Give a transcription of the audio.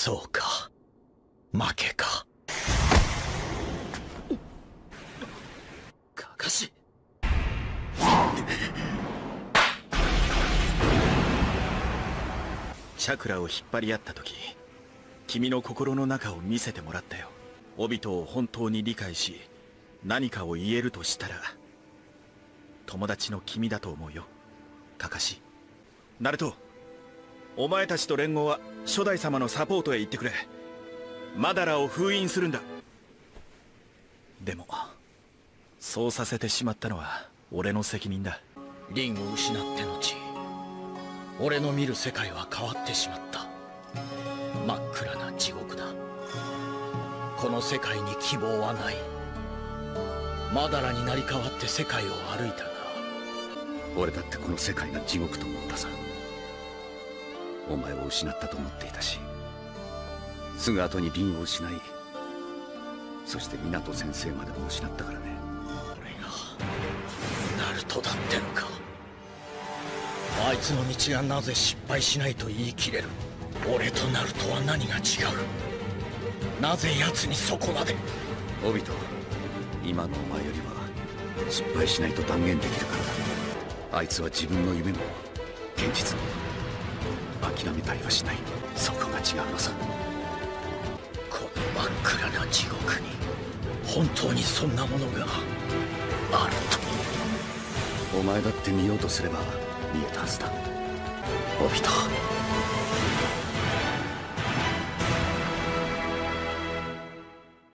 そうか。負けか。かかし。チャクラを引っ張り合った時君の心の中を見せてもらったよ。オビトを本当に理解し何かを言えるとしたら友達の君だと思うよ。カカシナルトお前たちと連合は初代様のサポートへ行ってくれ。マダラを封印するんだ。でもそうさせてしまったのは俺の責任だ。リンを失って後俺の見る世界は変わってしまった。真っ暗な地獄だ。この世界に希望はない。マダラになり変わって世界を歩いたが。俺だってこの世界が地獄と思ったさお前を失ったと思っていたしすぐ後にリンを失いそして湊先生までも失ったからね。俺がナルトだってのか。あいつの道がなぜ失敗しないと言い切れる。俺とナルトは何が違う。なぜ奴にそこまで。オビト今のお前よりは失敗しないと断言できるからだ。あいつは自分の夢も現実も諦めたりはしない。そこが違うのさ。この真っ暗な地獄に。本当にそんなものがあると。お前だって見ようとすれば見えたはずだ。オビト